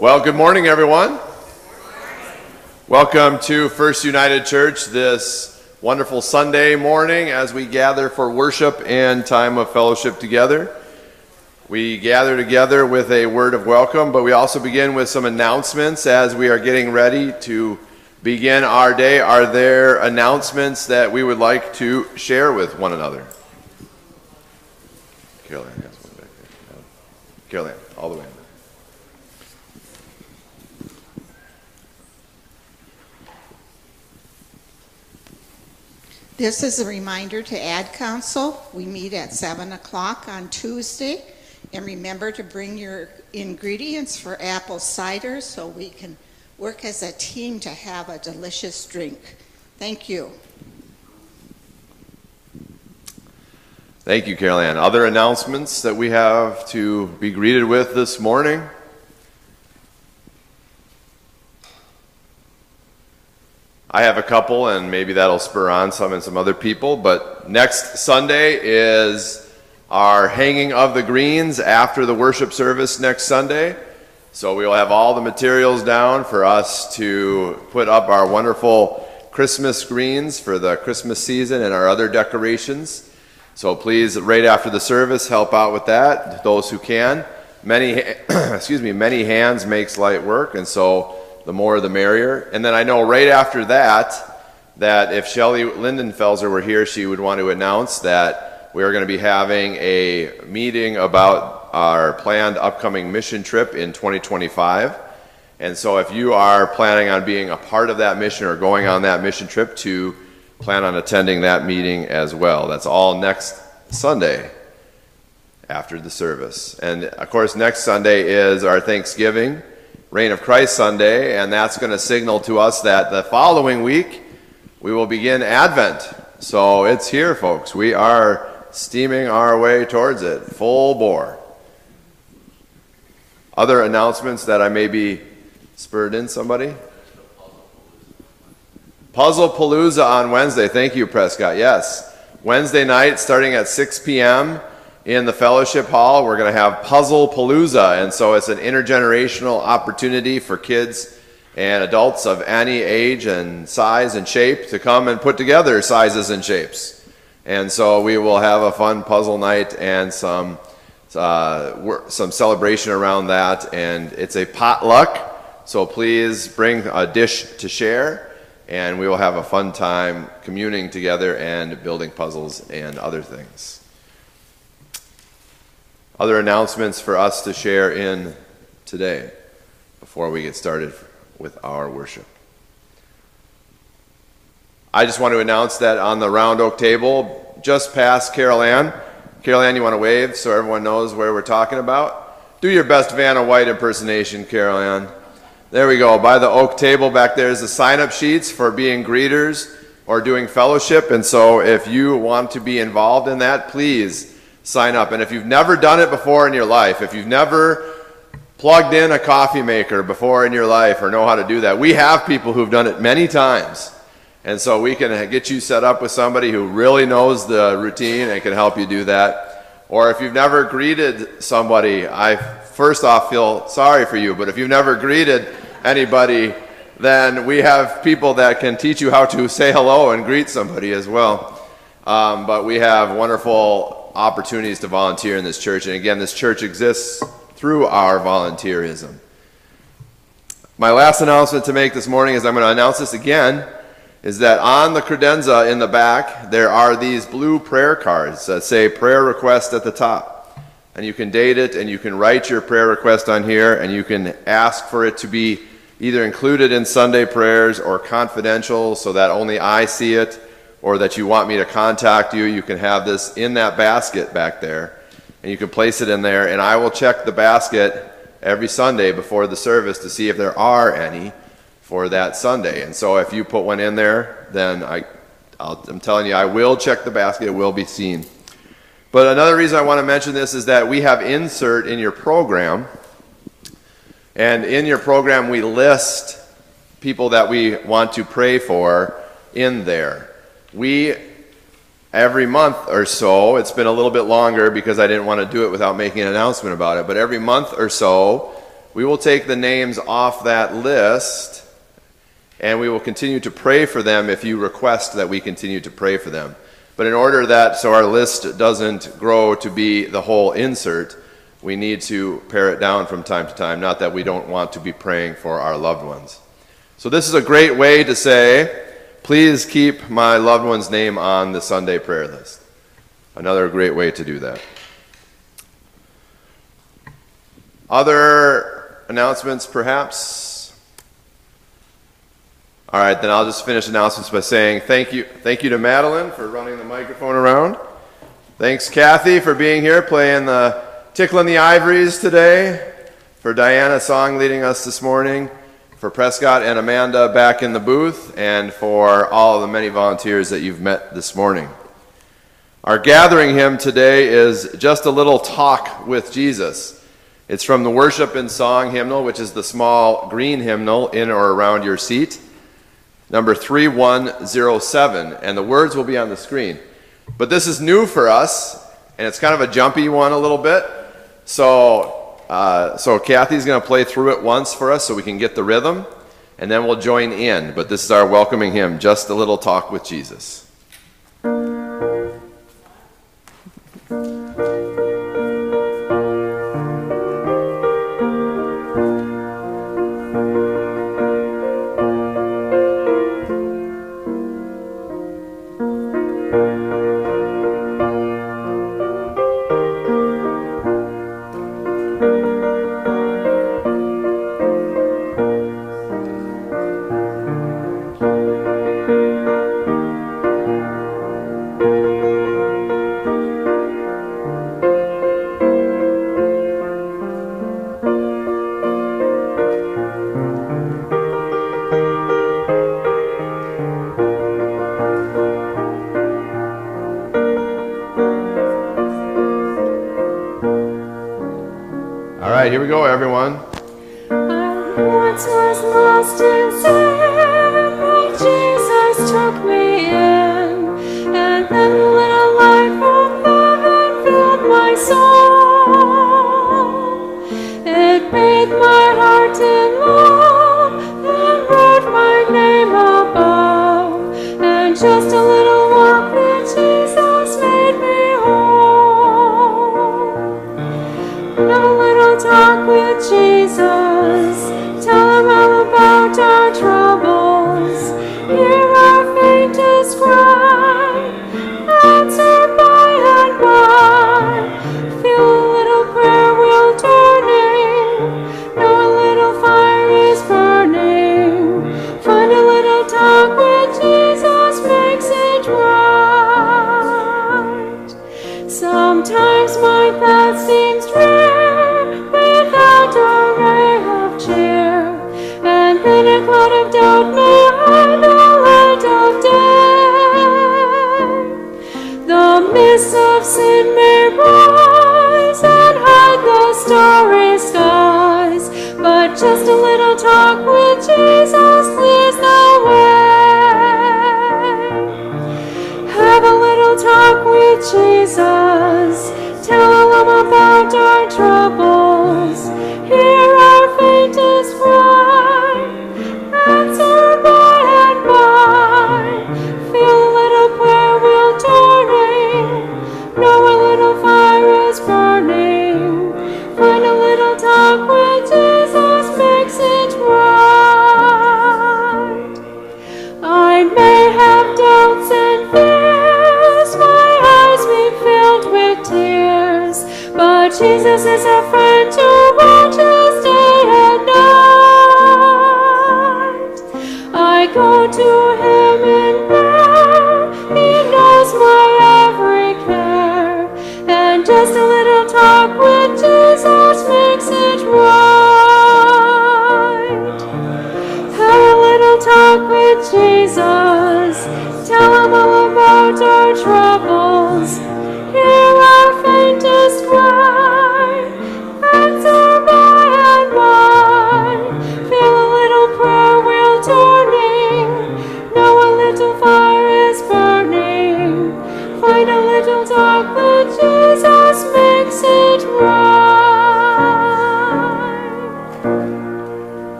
Well, good morning, everyone. Welcome to First United Church this wonderful Sunday morning as we gather for worship and time of fellowship together. We gather together with a word of welcome, but we also begin with some announcements as we are getting ready to begin our day. Are there announcements that we would like to share with one another? Carolyn. Carolyn, all the way. This is a reminder to Ad Council. We meet at 7 o'clock on Tuesday. And remember to bring your ingredients for apple cider so we can work as a team to have a delicious drink. Thank you. Thank you, Carol. Other announcements that we have to be greeted with this morning? I have a couple, and maybe that'll spur on some and some other people. But next Sunday is our hanging of the greens after the worship service next Sunday. So we will have all the materials down for us to put up our wonderful Christmas greens for the Christmas season and our other decorations. So please, right after the service, help out with that, those who can. Many, excuse me, many hands makes light work, and so the more the merrier. And then I know right after that, that if Shelley Lindenfelser were here, she would want to announce that we are going to be having a meeting about our planned upcoming mission trip in 2025. And so if you are planning on being a part of that mission or going on that mission trip to plan on attending that meeting as well. That's all next Sunday after the service. And of course, next Sunday is our Thanksgiving Reign of Christ Sunday, and that's going to signal to us that the following week we will begin Advent. So it's here, folks. We are steaming our way towards it, full bore. Other announcements that I may be spurred in somebody? Puzzle Palooza on Wednesday. Thank you, Prescott. Yes. Wednesday night, starting at 6 p.m in the fellowship hall. We're going to have Puzzle Palooza, and so it's an intergenerational opportunity for kids and adults of any age and size and shape to come and put together sizes and shapes. And so we will have a fun puzzle night and some uh, some celebration around that. And it's a potluck, so please bring a dish to share, and we will have a fun time communing together and building puzzles and other things. Other announcements for us to share in today before we get started with our worship. I just want to announce that on the round oak table, just past Carol Ann, Carol Ann, you want to wave so everyone knows where we're talking about? Do your best Vanna White impersonation, Carol Ann. There we go. By the oak table back there is the sign up sheets for being greeters or doing fellowship. And so if you want to be involved in that, please sign up. And if you've never done it before in your life, if you've never plugged in a coffee maker before in your life or know how to do that, we have people who've done it many times. And so we can get you set up with somebody who really knows the routine and can help you do that. Or if you've never greeted somebody, I first off feel sorry for you, but if you've never greeted anybody, then we have people that can teach you how to say hello and greet somebody as well. Um, but we have wonderful opportunities to volunteer in this church. And again, this church exists through our volunteerism. My last announcement to make this morning is I'm going to announce this again is that on the credenza in the back there are these blue prayer cards that say prayer request at the top. And you can date it and you can write your prayer request on here and you can ask for it to be either included in Sunday prayers or confidential so that only I see it or that you want me to contact you, you can have this in that basket back there. And you can place it in there, and I will check the basket every Sunday before the service to see if there are any for that Sunday. And so if you put one in there, then I, i am telling you, I will check the basket, it will be seen. But another reason I want to mention this is that we have insert in your program. And in your program, we list people that we want to pray for in there we every month or so, it's been a little bit longer because I didn't want to do it without making an announcement about it, but every month or so, we will take the names off that list and we will continue to pray for them if you request that we continue to pray for them. But in order that so our list doesn't grow to be the whole insert, we need to pare it down from time to time. Not that we don't want to be praying for our loved ones. So, this is a great way to say, please keep my loved one's name on the Sunday prayer list. Another great way to do that. Other announcements, perhaps? All right, then I'll just finish announcements by saying thank you, thank you to Madeline for running the microphone around. Thanks, Kathy, for being here, playing the tickling the ivories today. For Diana Song leading us this morning for Prescott and Amanda back in the booth, and for all of the many volunteers that you've met this morning. Our gathering hymn today is Just a Little Talk with Jesus. It's from the Worship and Song hymnal, which is the small green hymnal in or around your seat, number 3107, and the words will be on the screen. But this is new for us, and it's kind of a jumpy one a little bit. So uh, so Kathy's going to play through it once for us so we can get the rhythm, and then we'll join in. But this is our welcoming hymn, Just a Little Talk with Jesus.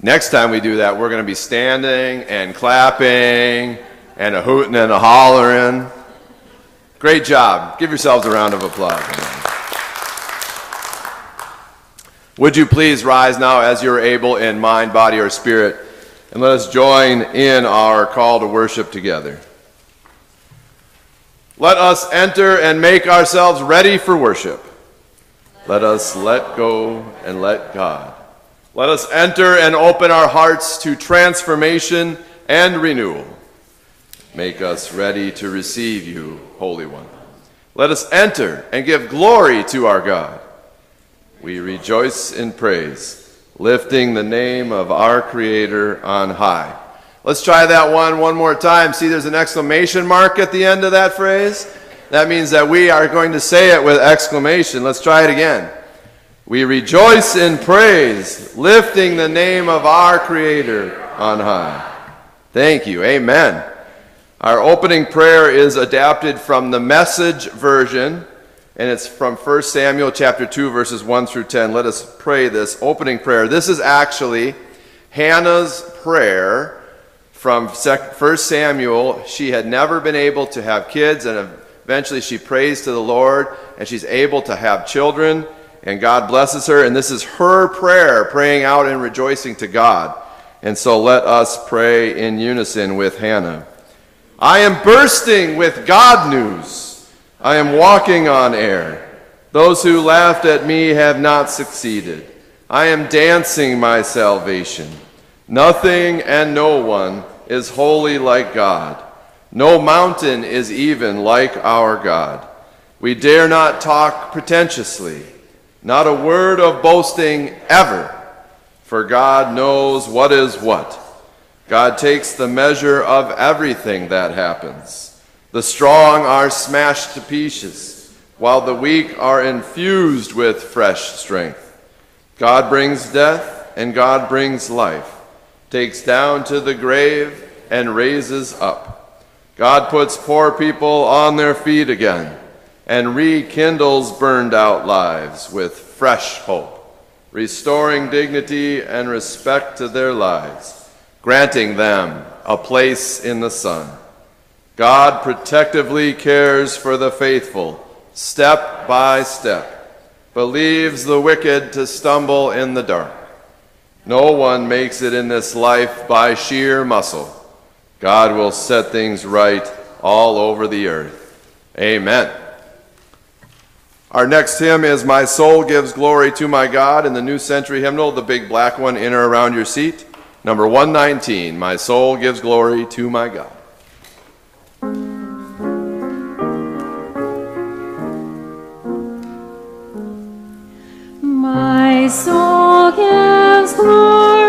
Next time we do that, we're going to be standing and clapping and a hooting and a hollering. Great job. Give yourselves a round of applause. Would you please rise now as you're able in mind, body, or spirit, and let us join in our call to worship together. Let us enter and make ourselves ready for worship. Let us let go and let God. Let us enter and open our hearts to transformation and renewal. Make us ready to receive you, Holy One. Let us enter and give glory to our God. We rejoice in praise, lifting the name of our Creator on high. Let's try that one one more time. See, there's an exclamation mark at the end of that phrase. That means that we are going to say it with exclamation. Let's try it again. We rejoice in praise, lifting the name of our Creator on high. Thank you. Amen. Our opening prayer is adapted from the message version, and it's from 1 Samuel chapter 2, verses 1 through 10. Let us pray this opening prayer. This is actually Hannah's prayer from 1 Samuel. She had never been able to have kids, and eventually she prays to the Lord, and she's able to have children and God blesses her. And this is her prayer, praying out and rejoicing to God. And so let us pray in unison with Hannah. I am bursting with God news. I am walking on air. Those who laughed at me have not succeeded. I am dancing my salvation. Nothing and no one is holy like God. No mountain is even like our God. We dare not talk pretentiously not a word of boasting ever, for God knows what is what. God takes the measure of everything that happens. The strong are smashed to pieces, while the weak are infused with fresh strength. God brings death, and God brings life, takes down to the grave, and raises up. God puts poor people on their feet again and rekindles burned out lives with fresh hope, restoring dignity and respect to their lives, granting them a place in the sun. God protectively cares for the faithful, step by step, but leaves the wicked to stumble in the dark. No one makes it in this life by sheer muscle. God will set things right all over the earth. Amen. Our next hymn is My Soul Gives Glory to My God in the New Century Hymnal, the big black one in or around your seat. Number 119, My Soul Gives Glory to My God. My soul gives glory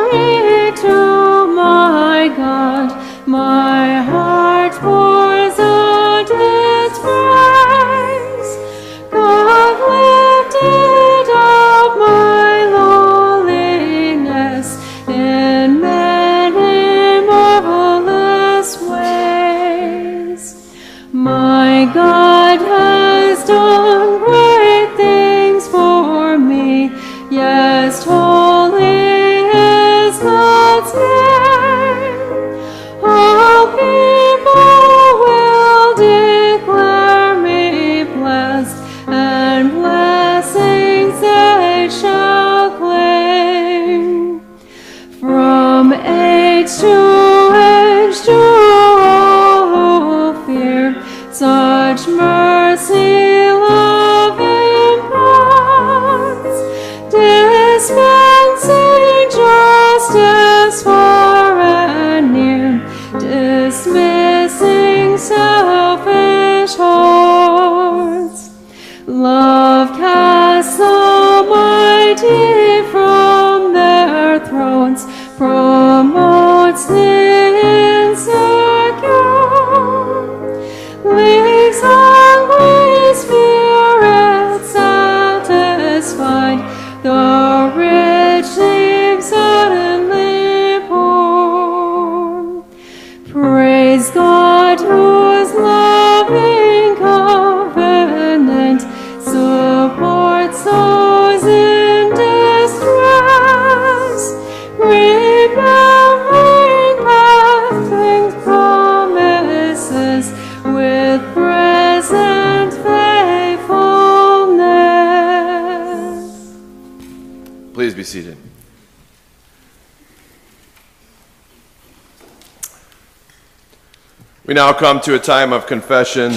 to now come to a time of confession.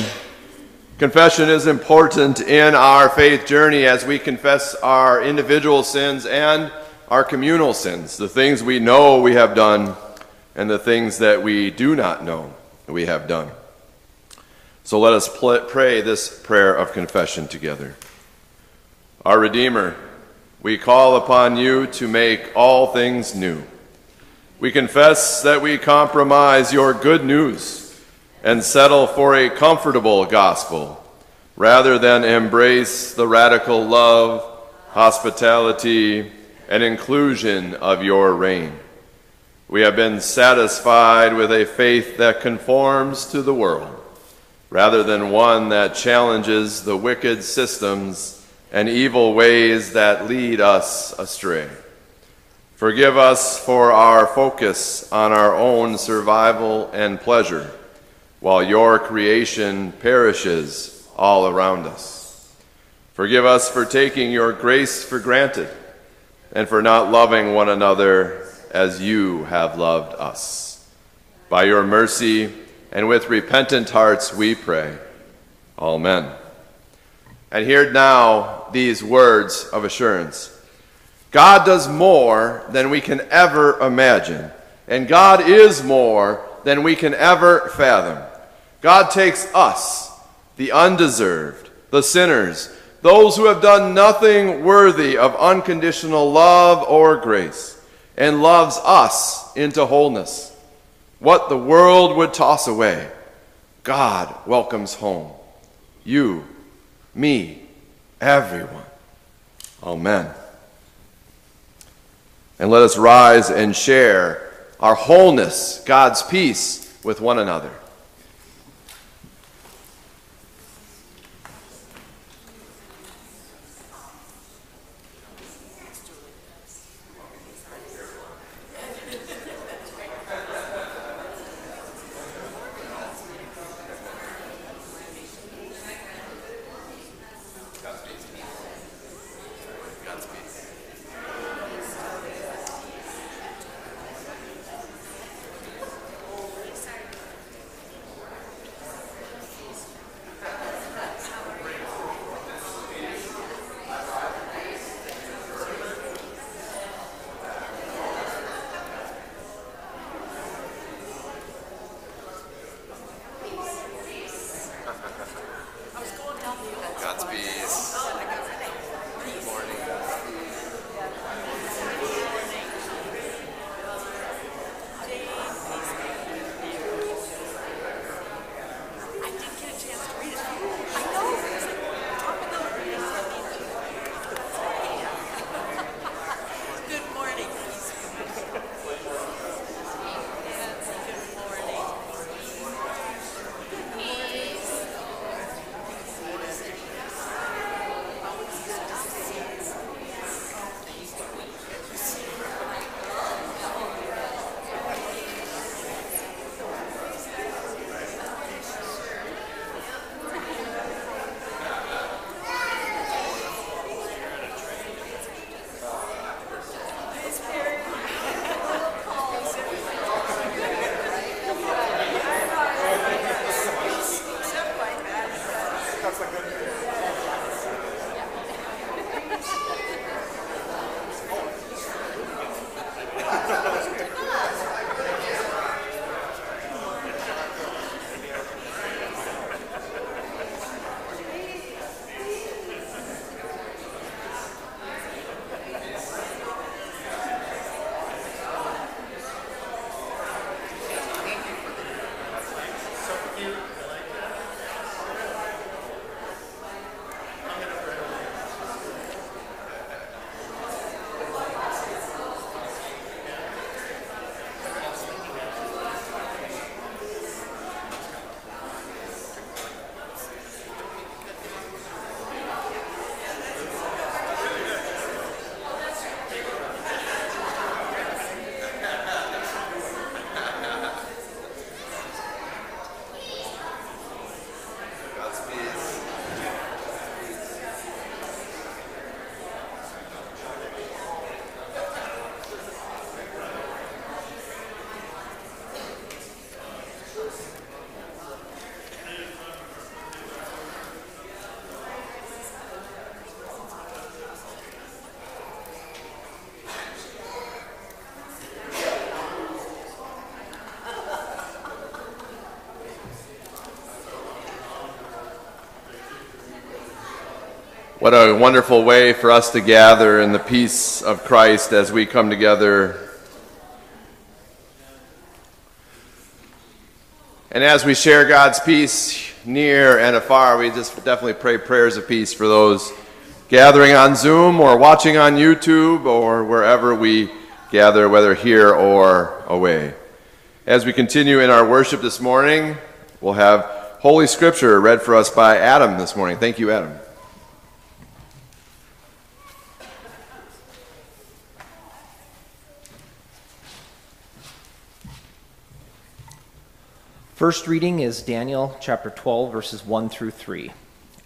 Confession is important in our faith journey as we confess our individual sins and our communal sins, the things we know we have done and the things that we do not know we have done. So let us pray this prayer of confession together. Our Redeemer, we call upon you to make all things new. We confess that we compromise your good news and settle for a comfortable gospel rather than embrace the radical love, hospitality, and inclusion of your reign. We have been satisfied with a faith that conforms to the world rather than one that challenges the wicked systems and evil ways that lead us astray. Forgive us for our focus on our own survival and pleasure while your creation perishes all around us. Forgive us for taking your grace for granted and for not loving one another as you have loved us. By your mercy and with repentant hearts we pray. Amen. And hear now these words of assurance God does more than we can ever imagine, and God is more than we can ever fathom. God takes us, the undeserved, the sinners, those who have done nothing worthy of unconditional love or grace, and loves us into wholeness. What the world would toss away, God welcomes home. You, me, everyone. Amen. And let us rise and share our wholeness, God's peace, with one another. What a wonderful way for us to gather in the peace of Christ as we come together. And as we share God's peace near and afar, we just definitely pray prayers of peace for those gathering on Zoom or watching on YouTube or wherever we gather, whether here or away. As we continue in our worship this morning, we'll have Holy Scripture read for us by Adam this morning. Thank you, Adam. First reading is Daniel chapter 12, verses 1 through 3.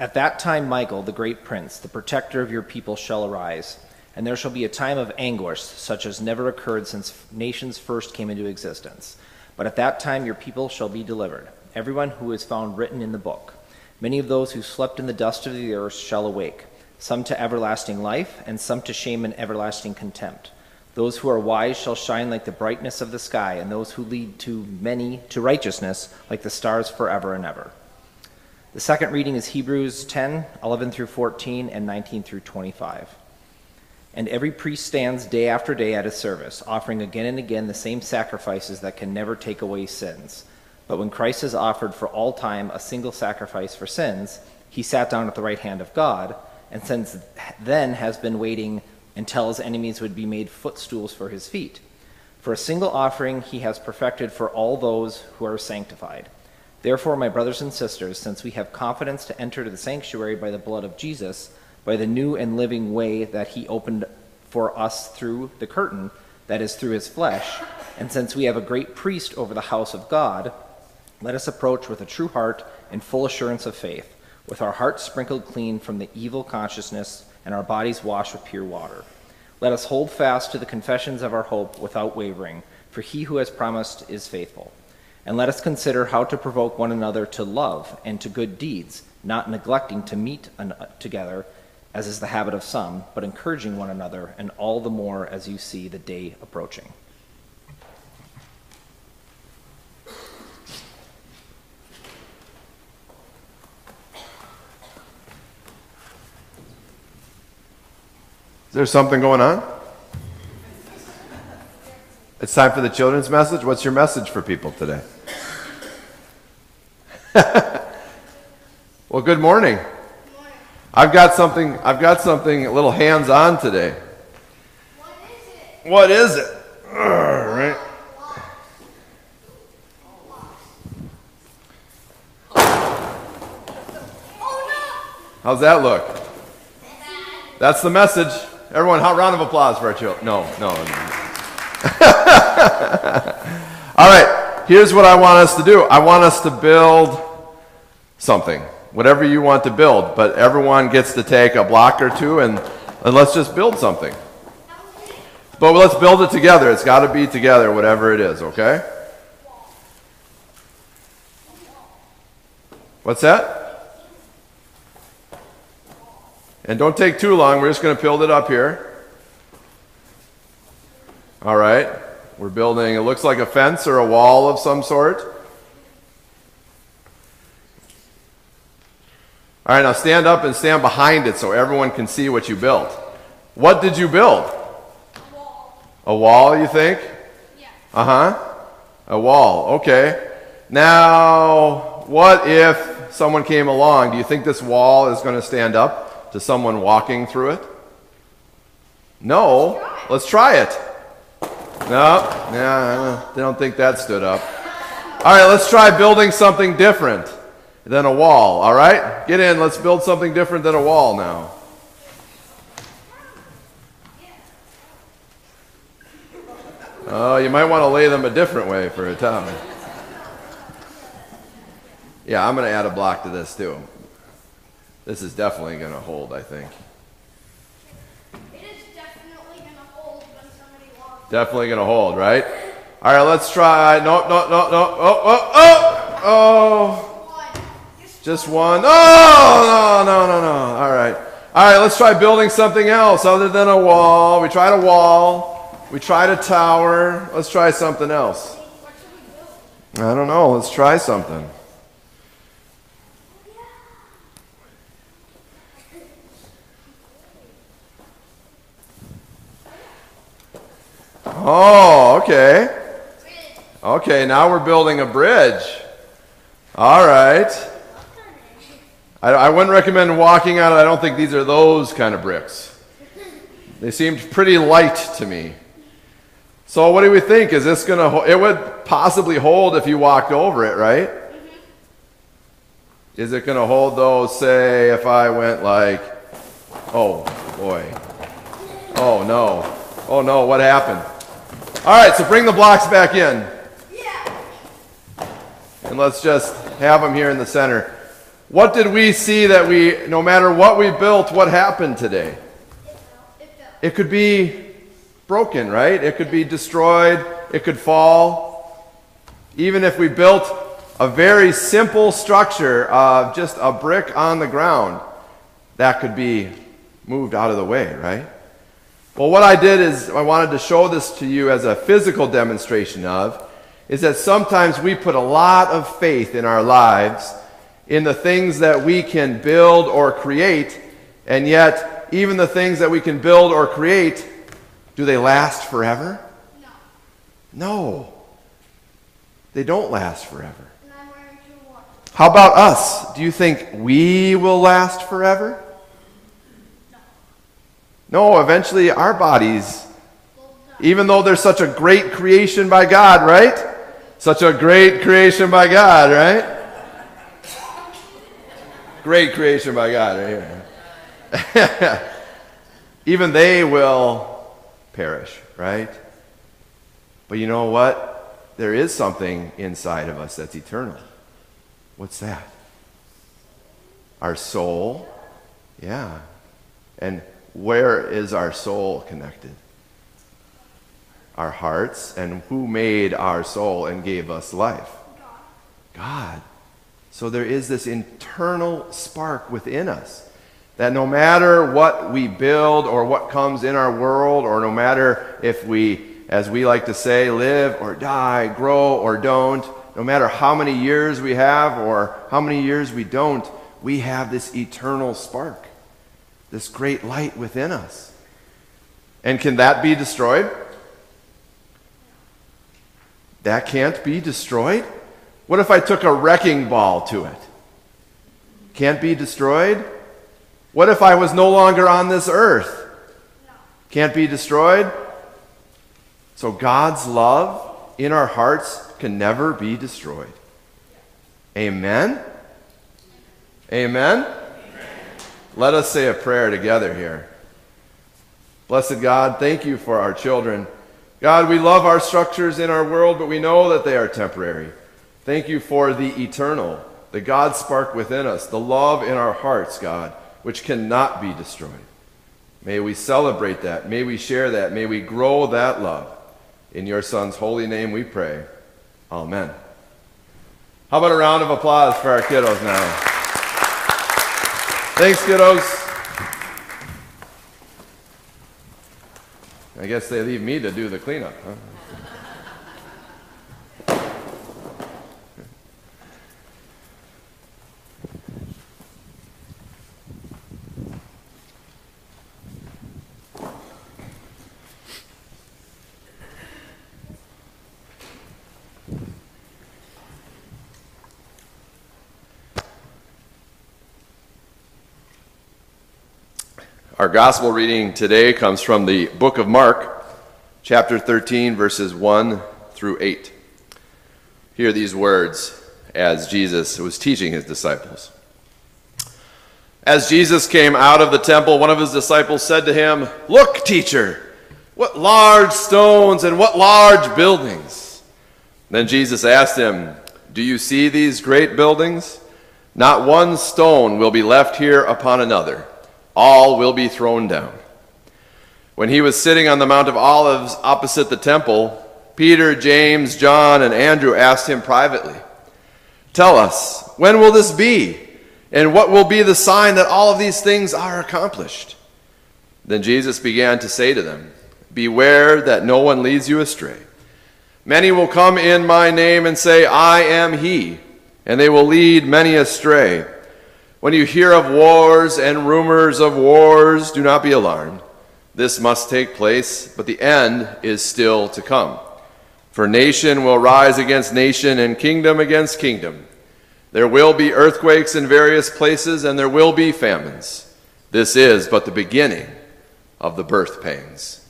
At that time, Michael, the great prince, the protector of your people, shall arise, and there shall be a time of anguish such as never occurred since nations first came into existence. But at that time, your people shall be delivered, everyone who is found written in the book. Many of those who slept in the dust of the earth shall awake, some to everlasting life, and some to shame and everlasting contempt. Those who are wise shall shine like the brightness of the sky, and those who lead to many to righteousness like the stars forever and ever. The second reading is Hebrews 10, 11 through 14, and 19 through 25. And every priest stands day after day at his service, offering again and again the same sacrifices that can never take away sins. But when Christ has offered for all time a single sacrifice for sins, he sat down at the right hand of God, and since then has been waiting until his enemies would be made footstools for his feet. For a single offering he has perfected for all those who are sanctified. Therefore, my brothers and sisters, since we have confidence to enter the sanctuary by the blood of Jesus, by the new and living way that he opened for us through the curtain, that is, through his flesh, and since we have a great priest over the house of God, let us approach with a true heart and full assurance of faith, with our hearts sprinkled clean from the evil consciousness and our bodies washed with pure water. Let us hold fast to the confessions of our hope without wavering, for he who has promised is faithful. And let us consider how to provoke one another to love and to good deeds, not neglecting to meet together, as is the habit of some, but encouraging one another, and all the more as you see the day approaching. There something going on? It's time for the children's message. What's your message for people today? well, good morning. I've got something. I've got something a little hands-on today. What is it? What is it? All right. How's that look? That's the message. Everyone, hot round of applause for our children. No, no. All right, here's what I want us to do I want us to build something, whatever you want to build, but everyone gets to take a block or two and, and let's just build something. But let's build it together. It's got to be together, whatever it is, okay? What's that? And don't take too long. We're just going to build it up here. All right. We're building, it looks like a fence or a wall of some sort. All right, now stand up and stand behind it so everyone can see what you built. What did you build? A wall. A wall, you think? Yeah. Uh huh. A wall, okay. Now, what if someone came along? Do you think this wall is going to stand up? To someone walking through it? No. Let's try it. No, yeah, they don't think that stood up. All right, let's try building something different than a wall. All right, get in. Let's build something different than a wall now. Oh, you might want to lay them a different way for a time. Yeah, I'm going to add a block to this too. This is definitely going to hold, I think. It is definitely going to hold when somebody walks. Definitely going to hold, right? All right, let's try. No, no, no, no. Oh, oh, oh, oh. One. Just one. Oh, no, no, no, no. All right. All right, let's try building something else other than a wall. We tried a wall. We tried a tower. Let's try something else. What should we build? I don't know. Let's try something. Oh, okay. Okay, now we're building a bridge. All right. I, I wouldn't recommend walking on it. I don't think these are those kind of bricks. They seemed pretty light to me. So, what do we think? Is this going to, it would possibly hold if you walked over it, right? Is it going to hold those, say, if I went like, oh boy. Oh no. Oh no, what happened? All right, so bring the blocks back in. And let's just have them here in the center. What did we see that we, no matter what we built, what happened today? It could be broken, right? It could be destroyed. It could fall. Even if we built a very simple structure of just a brick on the ground, that could be moved out of the way, right? Well, what I did is I wanted to show this to you as a physical demonstration of is that sometimes we put a lot of faith in our lives in the things that we can build or create, and yet even the things that we can build or create, do they last forever? No. No. They don't last forever. And I'm wearing two watches. How about us? Do you think we will last forever? No, eventually our bodies, even though they're such a great creation by God, right? Such a great creation by God, right? Great creation by God, right here. even they will perish, right? But you know what? There is something inside of us that's eternal. What's that? Our soul. Yeah. And where is our soul connected? Our hearts. And who made our soul and gave us life? God. So there is this internal spark within us that no matter what we build or what comes in our world, or no matter if we, as we like to say, live or die, grow or don't, no matter how many years we have or how many years we don't, we have this eternal spark, this great light within us. And can that be destroyed? That can't be destroyed? What if I took a wrecking ball to it? Can't be destroyed? What if I was no longer on this earth? Can't be destroyed? So God's love in our hearts can never be destroyed. Amen? Amen? Let us say a prayer together here. Blessed God, thank you for our children. God, we love our structures in our world, but we know that they are temporary. Thank you for the eternal, the God spark within us, the love in our hearts, God, which cannot be destroyed. May we celebrate that. May we share that. May we grow that love. In your Son's holy name we pray. Amen. How about a round of applause for our kiddos now? Thanks, kiddos. I guess they leave me to do the cleanup, huh? Our gospel reading today comes from the book of Mark, chapter 13, verses 1 through 8. Hear these words as Jesus was teaching his disciples. As Jesus came out of the temple, one of his disciples said to him, Look, teacher, what large stones and what large buildings. Then Jesus asked him, Do you see these great buildings? Not one stone will be left here upon another all will be thrown down. When he was sitting on the Mount of Olives opposite the temple, Peter, James, John, and Andrew asked him privately, Tell us, when will this be? And what will be the sign that all of these things are accomplished? Then Jesus began to say to them, Beware that no one leads you astray. Many will come in my name and say, I am he, and they will lead many astray. When you hear of wars and rumors of wars, do not be alarmed. This must take place, but the end is still to come. For nation will rise against nation and kingdom against kingdom. There will be earthquakes in various places, and there will be famines. This is but the beginning of the birth pains.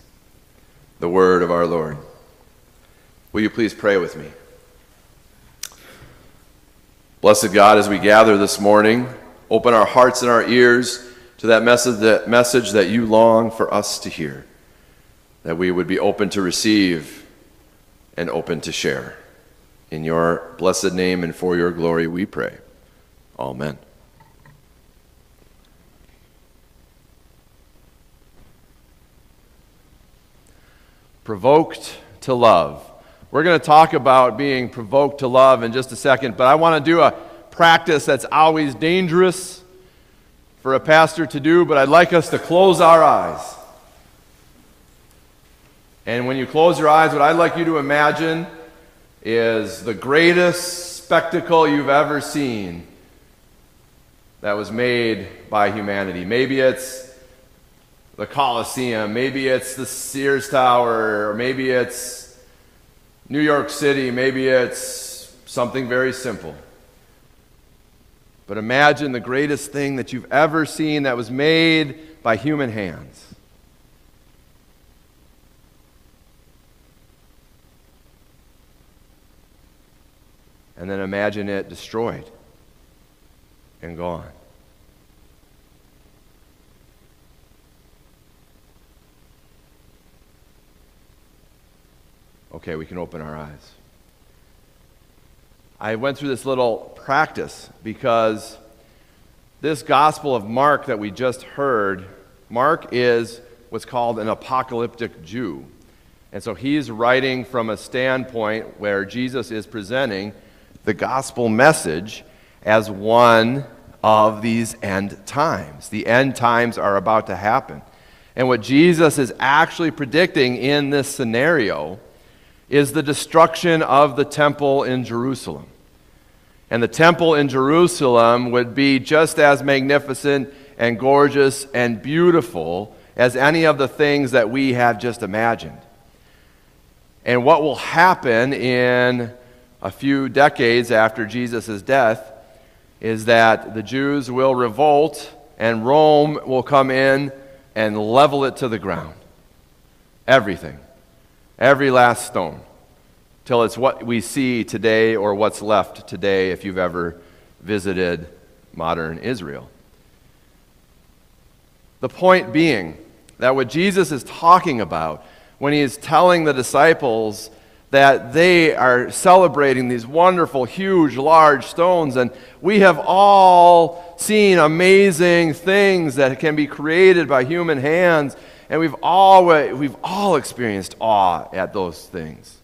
The word of our Lord. Will you please pray with me? Blessed God, as we gather this morning, open our hearts and our ears to that message that, message that you long for us to hear, that we would be open to receive and open to share. In your blessed name and for your glory we pray. Amen. Provoked to love. We're going to talk about being provoked to love in just a second, but I want to do a practice that's always dangerous for a pastor to do, but I'd like us to close our eyes. And when you close your eyes, what I'd like you to imagine is the greatest spectacle you've ever seen that was made by humanity. Maybe it's the Colosseum, maybe it's the Sears Tower, or maybe it's New York City, maybe it's something very simple. But imagine the greatest thing that you've ever seen that was made by human hands. And then imagine it destroyed and gone. Okay, we can open our eyes. I went through this little practice because this Gospel of Mark that we just heard, Mark is what's called an apocalyptic Jew. And so he's writing from a standpoint where Jesus is presenting the gospel message as one of these end times. The end times are about to happen. And what Jesus is actually predicting in this scenario is the destruction of the temple in Jerusalem. And the temple in Jerusalem would be just as magnificent and gorgeous and beautiful as any of the things that we have just imagined. And what will happen in a few decades after Jesus' death is that the Jews will revolt and Rome will come in and level it to the ground. Everything every last stone, till it's what we see today or what's left today if you've ever visited modern Israel. The point being that what Jesus is talking about when he is telling the disciples that they are celebrating these wonderful, huge, large stones, and we have all seen amazing things that can be created by human hands and we've all, we've all experienced awe at those things.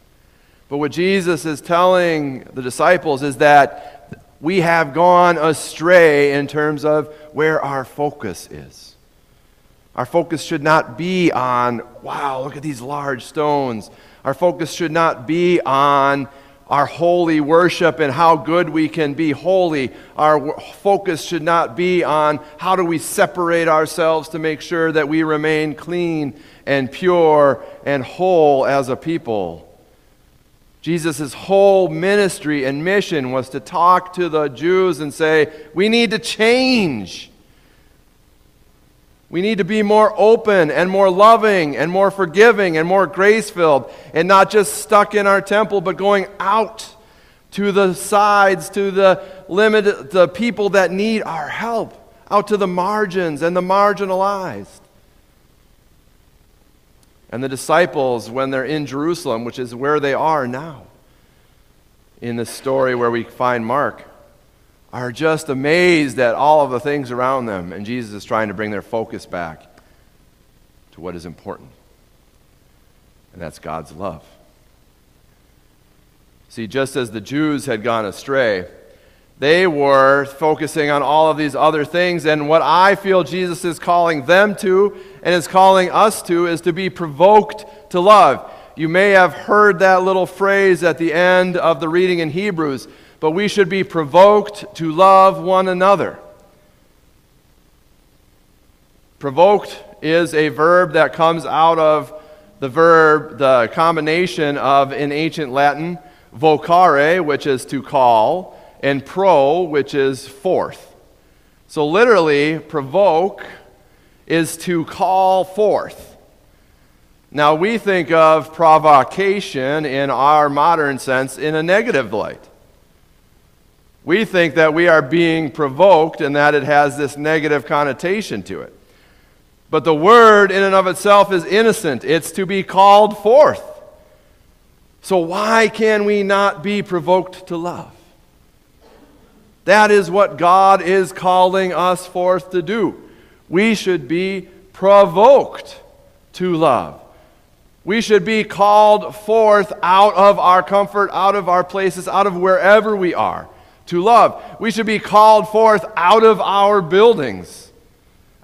But what Jesus is telling the disciples is that we have gone astray in terms of where our focus is. Our focus should not be on, wow, look at these large stones. Our focus should not be on our holy worship and how good we can be holy. Our focus should not be on how do we separate ourselves to make sure that we remain clean and pure and whole as a people. Jesus' whole ministry and mission was to talk to the Jews and say, We need to change. We need to be more open and more loving and more forgiving and more grace filled and not just stuck in our temple, but going out to the sides, to the limited, the people that need our help, out to the margins and the marginalized. And the disciples, when they're in Jerusalem, which is where they are now, in the story where we find Mark, are just amazed at all of the things around them, and Jesus is trying to bring their focus back to what is important, and that's God's love. See, just as the Jews had gone astray, they were focusing on all of these other things, and what I feel Jesus is calling them to and is calling us to is to be provoked to love. You may have heard that little phrase at the end of the reading in Hebrews but we should be provoked to love one another. Provoked is a verb that comes out of the verb, the combination of in ancient Latin, vocare, which is to call, and pro, which is forth. So literally, provoke is to call forth. Now, we think of provocation in our modern sense in a negative light. We think that we are being provoked and that it has this negative connotation to it. But the word in and of itself is innocent, it's to be called forth. So, why can we not be provoked to love? That is what God is calling us forth to do. We should be provoked to love. We should be called forth out of our comfort, out of our places, out of wherever we are to love. We should be called forth out of our buildings,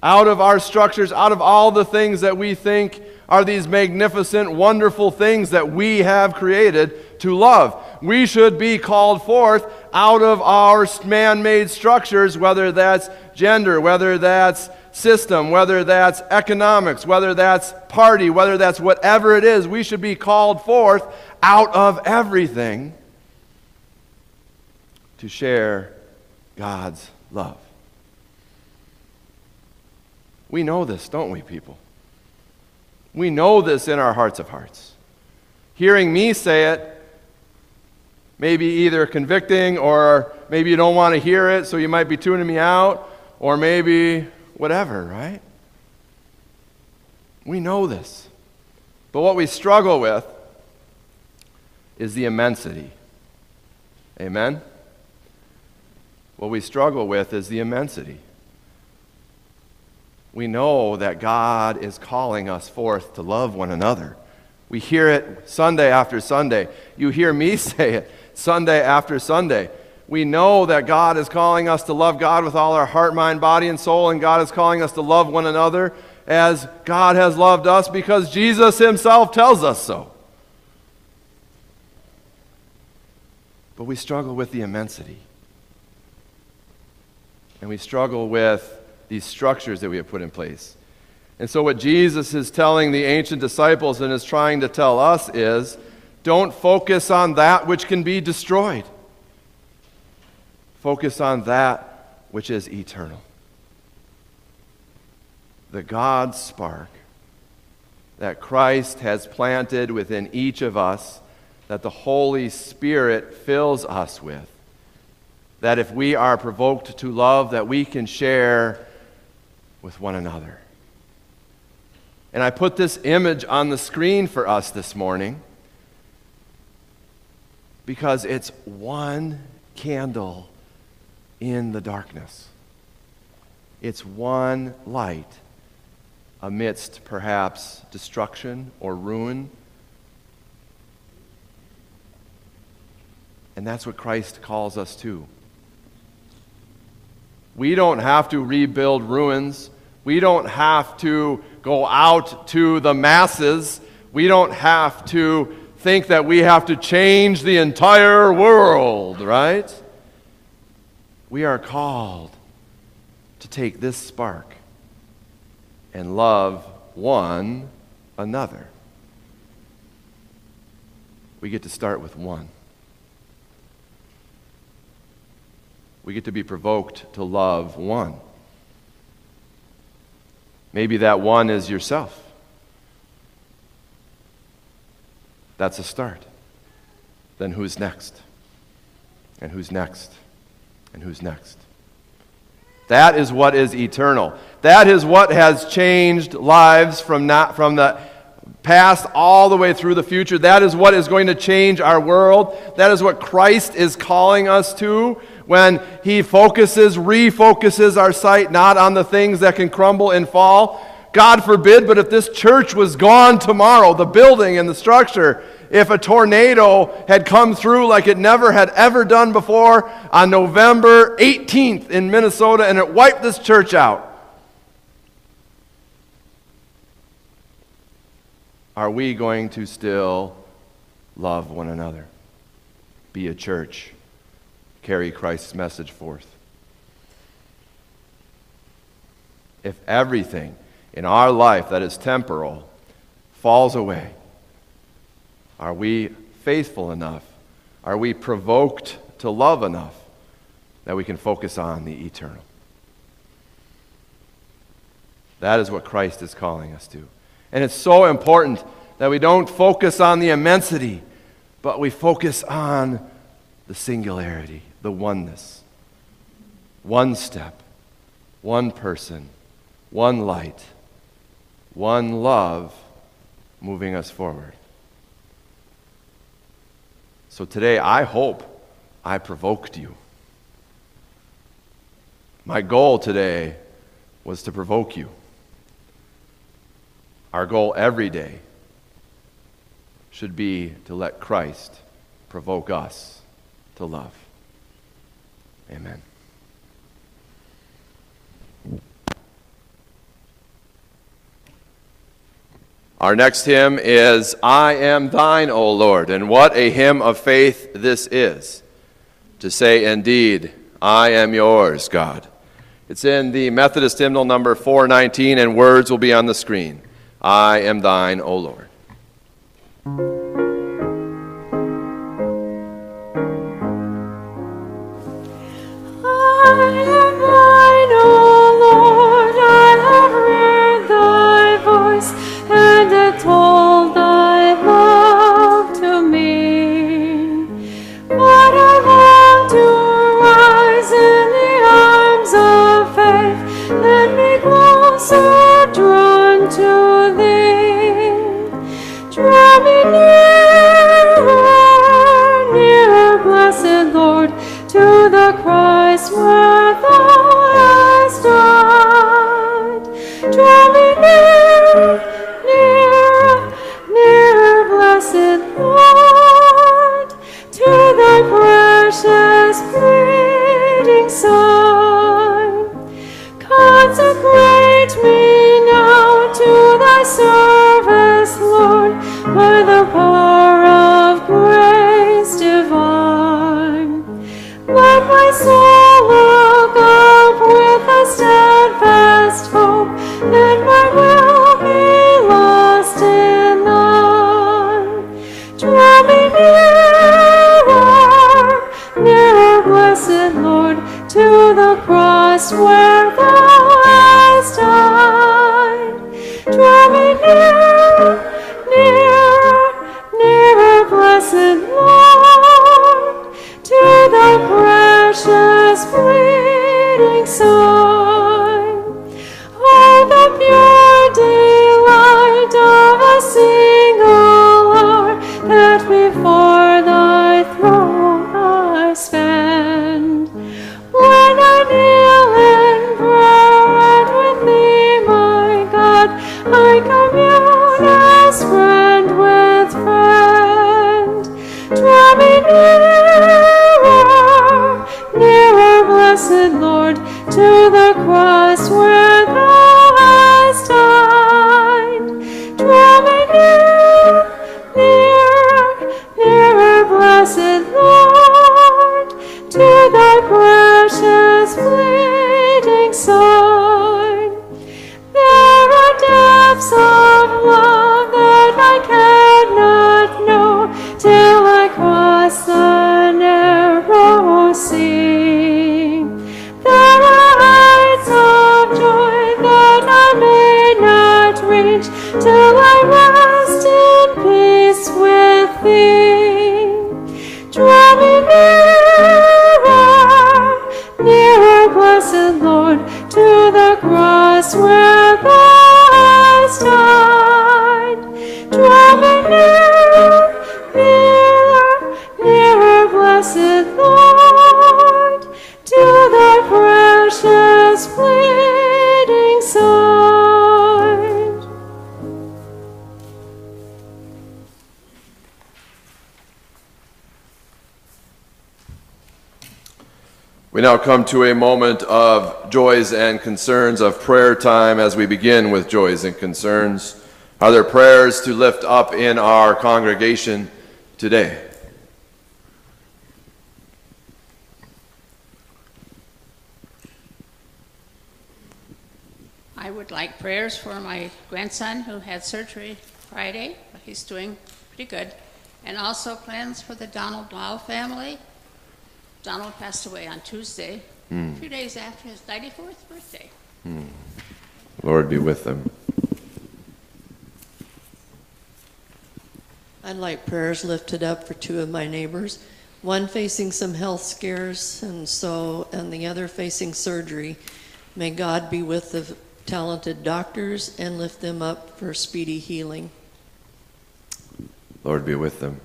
out of our structures, out of all the things that we think are these magnificent, wonderful things that we have created to love. We should be called forth out of our man made structures, whether that's gender, whether that's system, whether that's economics, whether that's party, whether that's whatever it is, we should be called forth out of everything to share God's love. We know this, don't we, people? We know this in our hearts of hearts. Hearing me say it may be either convicting or maybe you don't want to hear it, so you might be tuning me out, or maybe whatever, right? We know this. But what we struggle with is the immensity. Amen? What we struggle with is the immensity. We know that God is calling us forth to love one another. We hear it Sunday after Sunday. You hear me say it Sunday after Sunday we know that God is calling us to love God with all our heart, mind, body, and soul, and God is calling us to love one another as God has loved us because Jesus Himself tells us so. But we struggle with the immensity. And we struggle with these structures that we have put in place. And so, what Jesus is telling the ancient disciples and is trying to tell us is don't focus on that which can be destroyed. Focus on that which is eternal. The God spark that Christ has planted within each of us, that the Holy Spirit fills us with. That if we are provoked to love, that we can share with one another. And I put this image on the screen for us this morning because it's one candle in the darkness. It's one light amidst perhaps destruction or ruin. And that's what Christ calls us to. We don't have to rebuild ruins. We don't have to go out to the masses. We don't have to think that we have to change the entire world, right? We are called to take this spark and love one another. We get to start with one. We get to be provoked to love one. Maybe that one is yourself. That's a start. Then who's next? And who's next? And who's next? That is what is eternal. That is what has changed lives from, not, from the past all the way through the future. That is what is going to change our world. That is what Christ is calling us to when he focuses, refocuses our sight not on the things that can crumble and fall. God forbid, but if this church was gone tomorrow, the building and the structure, if a tornado had come through like it never had ever done before on November 18th in Minnesota and it wiped this church out. Are we going to still love one another? Be a church, carry Christ's message forth. If everything in our life that is temporal falls away, are we faithful enough? Are we provoked to love enough that we can focus on the eternal? That is what Christ is calling us to. And it's so important that we don't focus on the immensity, but we focus on the singularity, the oneness. One step, one person, one light, one love moving us forward. So today, I hope I provoked you. My goal today was to provoke you. Our goal every day should be to let Christ provoke us to love. Amen. Our next hymn is I Am Thine, O Lord. And what a hymn of faith this is to say, Indeed, I am yours, God. It's in the Methodist hymnal number 419, and words will be on the screen. I am thine, O Lord. Come to a moment of joys and concerns, of prayer time as we begin with joys and concerns. Are there prayers to lift up in our congregation today? I would like prayers for my grandson who had surgery Friday. He's doing pretty good. And also plans for the Donald Blau family. Donald passed away on Tuesday, hmm. a few days after his 94th birthday. Hmm. Lord be with them. I'd like prayers lifted up for two of my neighbors, one facing some health scares and so and the other facing surgery. May God be with the talented doctors and lift them up for speedy healing. Lord be with them.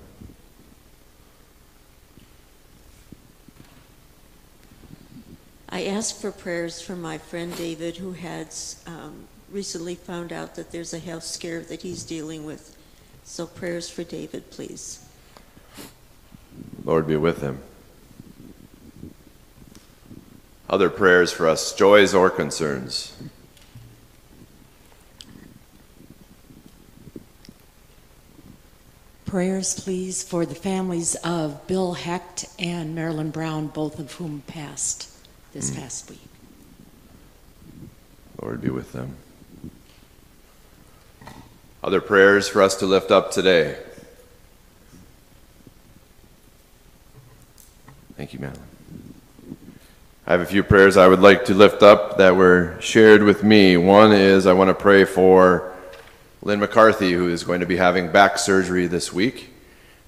I asked for prayers for my friend David, who has um, recently found out that there's a health scare that he's dealing with. So prayers for David, please. Lord be with him. Other prayers for us, joys or concerns. Prayers, please, for the families of Bill Hecht and Marilyn Brown, both of whom passed this mm. past week. Lord be with them. Other prayers for us to lift up today. Thank you, Madeline. I have a few prayers I would like to lift up that were shared with me. One is I want to pray for Lynn McCarthy, who is going to be having back surgery this week.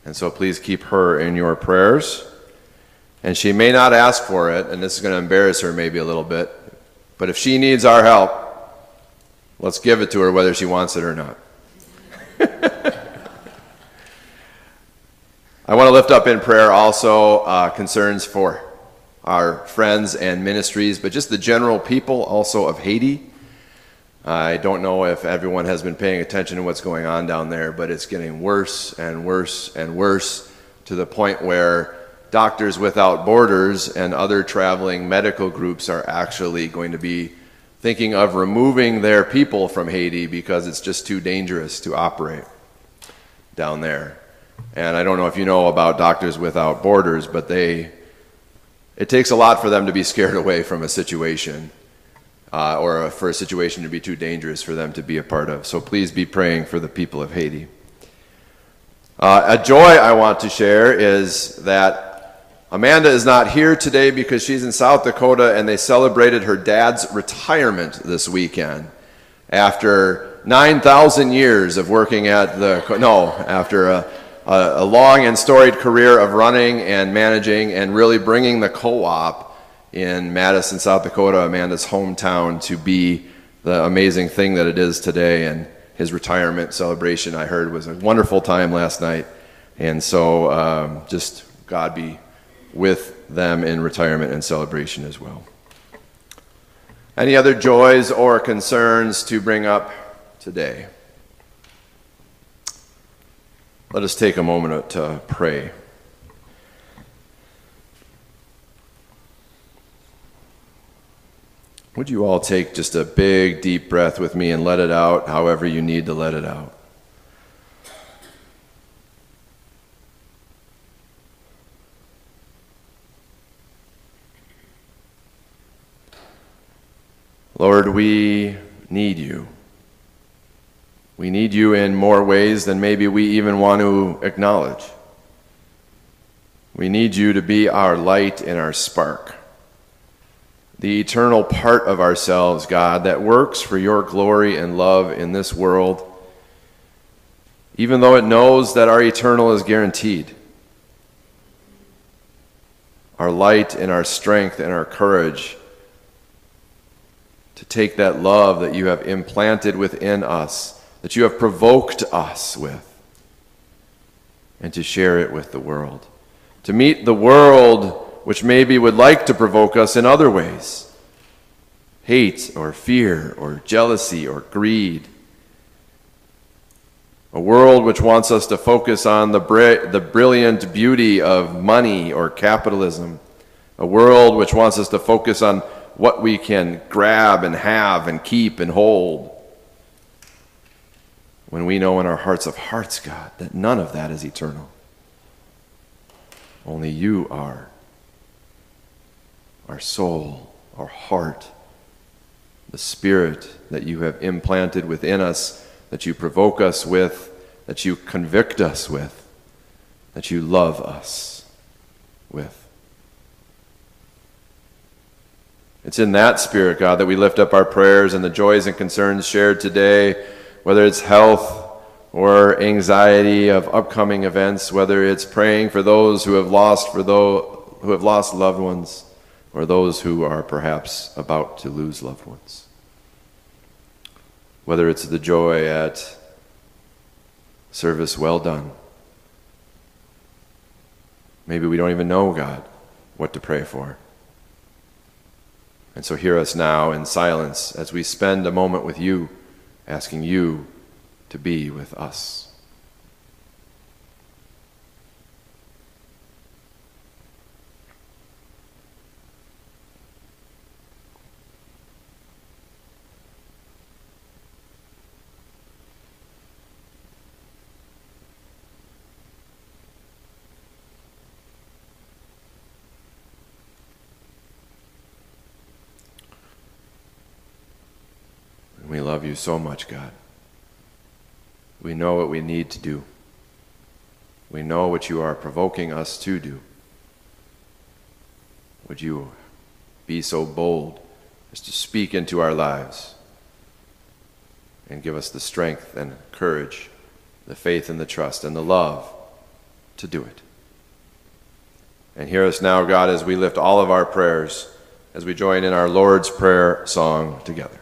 And so please keep her in your prayers. And she may not ask for it, and this is going to embarrass her maybe a little bit. But if she needs our help, let's give it to her whether she wants it or not. I want to lift up in prayer also uh, concerns for our friends and ministries, but just the general people also of Haiti. I don't know if everyone has been paying attention to what's going on down there, but it's getting worse and worse and worse to the point where Doctors Without Borders and other traveling medical groups are actually going to be thinking of removing their people from Haiti because it's just too dangerous to operate down there. And I don't know if you know about Doctors Without Borders, but they it takes a lot for them to be scared away from a situation uh, or for a situation to be too dangerous for them to be a part of. So please be praying for the people of Haiti. Uh, a joy I want to share is that Amanda is not here today because she's in South Dakota and they celebrated her dad's retirement this weekend after 9,000 years of working at the, no, after a, a, a long and storied career of running and managing and really bringing the co op in Madison, South Dakota, Amanda's hometown, to be the amazing thing that it is today. And his retirement celebration, I heard, was a wonderful time last night. And so um, just God be with them in retirement and celebration as well. Any other joys or concerns to bring up today? Let us take a moment to pray. Would you all take just a big, deep breath with me and let it out however you need to let it out? Lord, we need you. We need you in more ways than maybe we even want to acknowledge. We need you to be our light and our spark, the eternal part of ourselves, God, that works for your glory and love in this world, even though it knows that our eternal is guaranteed. Our light and our strength and our courage to take that love that you have implanted within us, that you have provoked us with, and to share it with the world. To meet the world which maybe would like to provoke us in other ways hate or fear or jealousy or greed. A world which wants us to focus on the, the brilliant beauty of money or capitalism. A world which wants us to focus on what we can grab and have and keep and hold. When we know in our hearts of hearts, God, that none of that is eternal. Only you are. Our soul, our heart, the Spirit that you have implanted within us, that you provoke us with, that you convict us with, that you love us with. It's in that spirit, God, that we lift up our prayers and the joys and concerns shared today, whether it's health or anxiety of upcoming events, whether it's praying for those who have lost for those who have lost loved ones or those who are perhaps about to lose loved ones. Whether it's the joy at service well done. Maybe we don't even know, God, what to pray for. And so hear us now in silence as we spend a moment with you, asking you to be with us. We love you so much, God. We know what we need to do. We know what you are provoking us to do. Would you be so bold as to speak into our lives and give us the strength and courage, the faith and the trust and the love to do it? And hear us now, God, as we lift all of our prayers, as we join in our Lord's Prayer song together.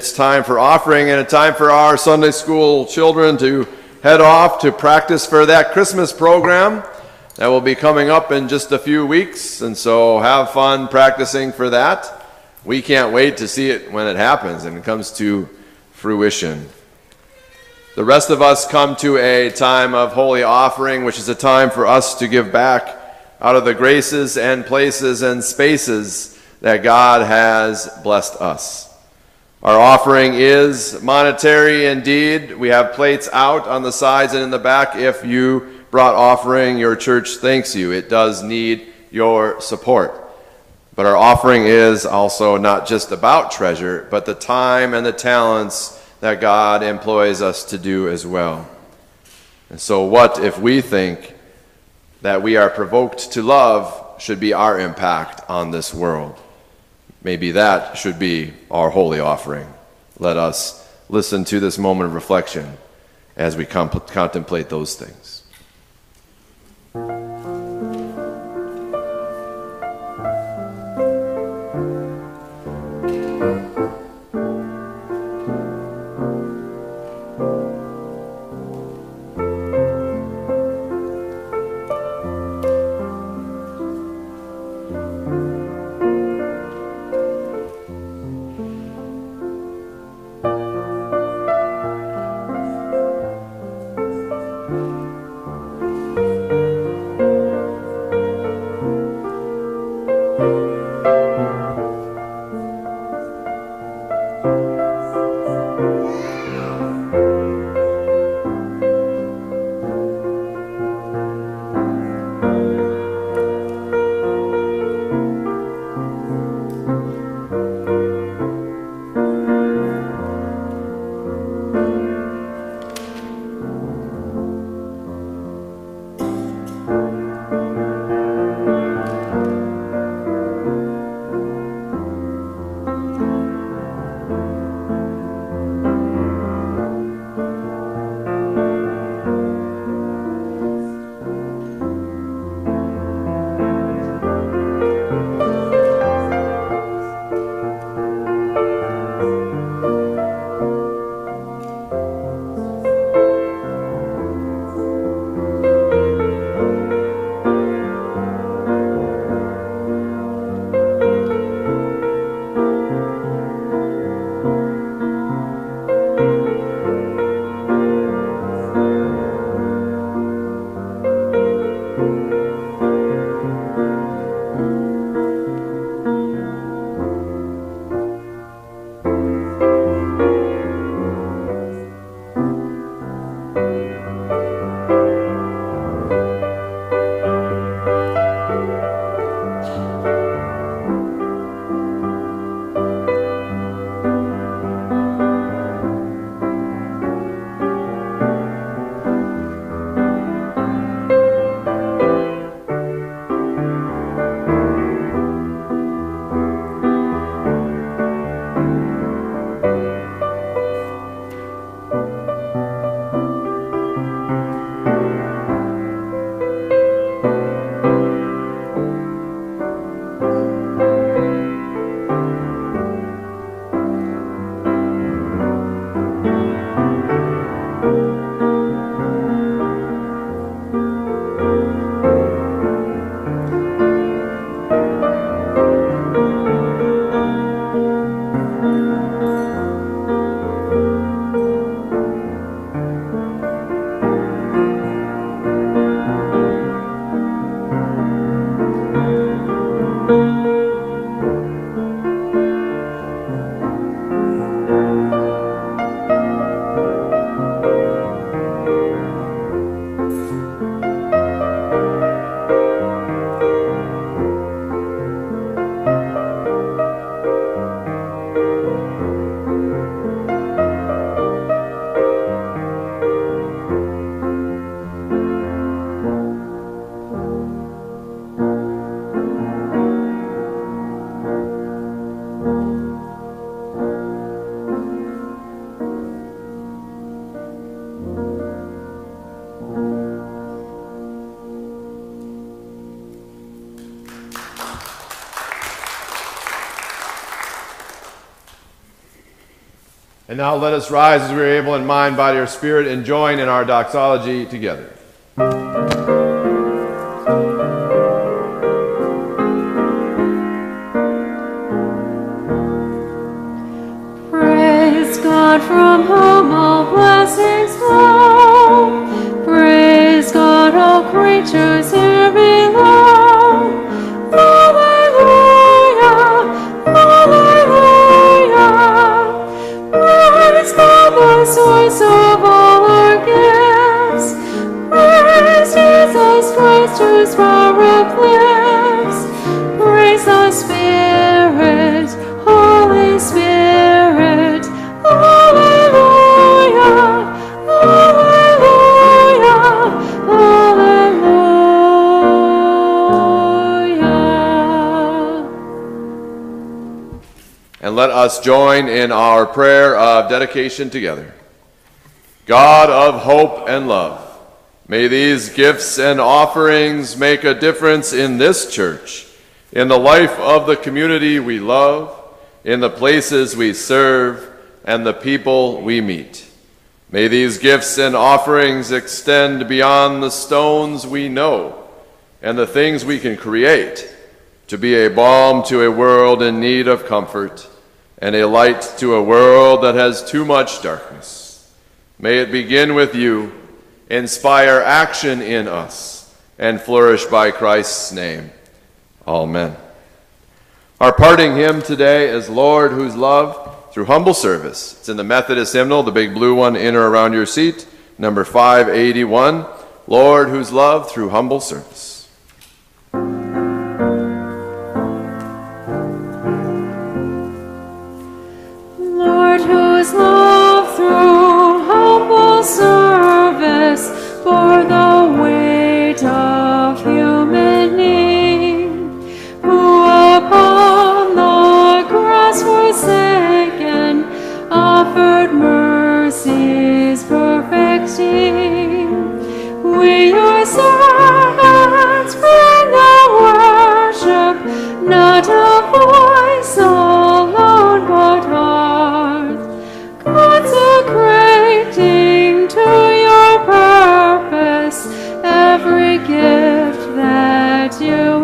It's time for offering and a time for our Sunday school children to head off to practice for that Christmas program that will be coming up in just a few weeks. And so have fun practicing for that. We can't wait to see it when it happens and it comes to fruition. The rest of us come to a time of holy offering, which is a time for us to give back out of the graces and places and spaces that God has blessed us. Our offering is monetary indeed. We have plates out on the sides and in the back. If you brought offering, your church thanks you. It does need your support. But our offering is also not just about treasure, but the time and the talents that God employs us to do as well. And so, what if we think that we are provoked to love should be our impact on this world? Maybe that should be our holy offering. Let us listen to this moment of reflection as we comp- contemplate those things. Now let us rise as we are able in mind, body, or spirit and join in our doxology together. Join in our prayer of dedication together. God of hope and love, may these gifts and offerings make a difference in this church, in the life of the community we love, in the places we serve, and the people we meet. May these gifts and offerings extend beyond the stones we know and the things we can create to be a balm to a world in need of comfort and a light to a world that has too much darkness. May it begin with you, inspire action in us, and flourish by Christ's name. Amen. Our parting hymn today is Lord, whose love through humble service. It's in the Methodist hymnal, the big blue one in or around your seat, number 581. Lord, whose love through humble service. You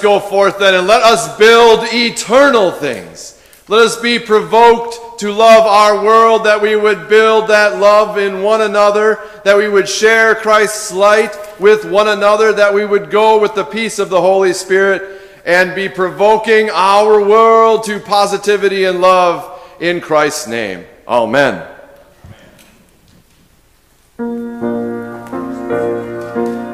go forth then and let us build eternal things. Let us be provoked to love our world, that we would build that love in one another, that we would share Christ's light with one another, that we would go with the peace of the Holy Spirit and be provoking our world to positivity and love in Christ's name. Amen.